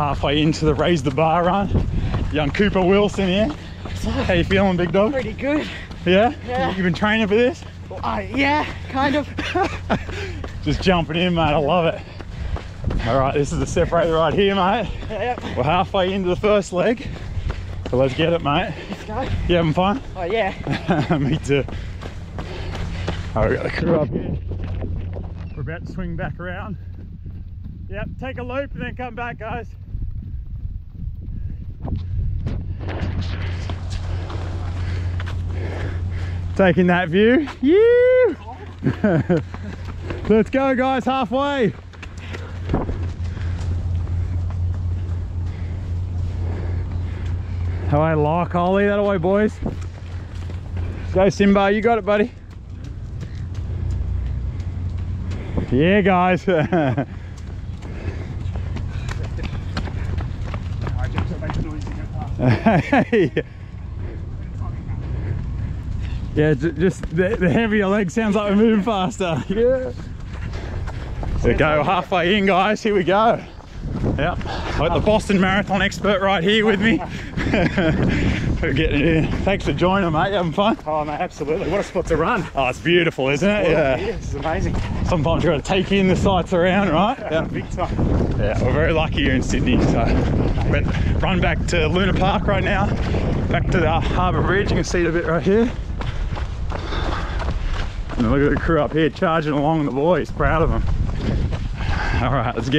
halfway into the raise the bar run. Young Cooper Wilson here. How you feeling, big dog? Pretty good. Yeah? Yeah. You've been training for this? Uh, yeah, kind of. Just jumping in, mate. I love it. All right, this is the separator right here, mate. Yep. We're halfway into the first leg. So let's get it, mate. Let's go. You having fun? Oh yeah. Me too. Oh, we got the crew up here. We're about to swing back around. Yep, take a loop and then come back, guys. Taking that view. You. Let's go, guys, halfway. How I lock Ollie, that away, boys. Go, Simba, you got it, buddy. Yeah, guys. yeah, just the, the heavier leg sounds like we're moving faster. Yeah. We go halfway in, guys. Here we go. Yep, got the Boston Marathon expert right here with me. We're getting in. Thanks for joining, mate. You having fun? Oh mate, absolutely. What a spot to run. Oh, it's beautiful, isn't it? Yeah, this is amazing. Sometimes you've got to take in the sights around, right? Yeah, big time. Yeah, we're very lucky here in Sydney. So, but run back to Luna Park right now. Back to the Harbour Bridge. You can see it a bit right here. And look at the crew up here charging along the boys. Proud of them. All right, let's get.